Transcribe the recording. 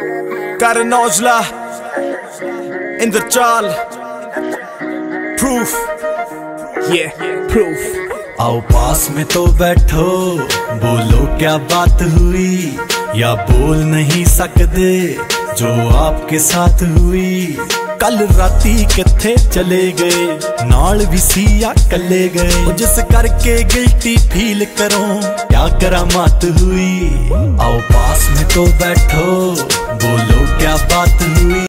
Karan Aujla in the chal. Proof. Yeah, proof. आओ पास में तो बैठो बोलो क्या बात हुई या बोल नहीं सकते जो आपके साथ हुई कल राती किथे चले गए नाल भी सिया कले गए जिस करके गिल्टी फील करो क्या करामात हुई आओ पास में तो बैठो बात हुई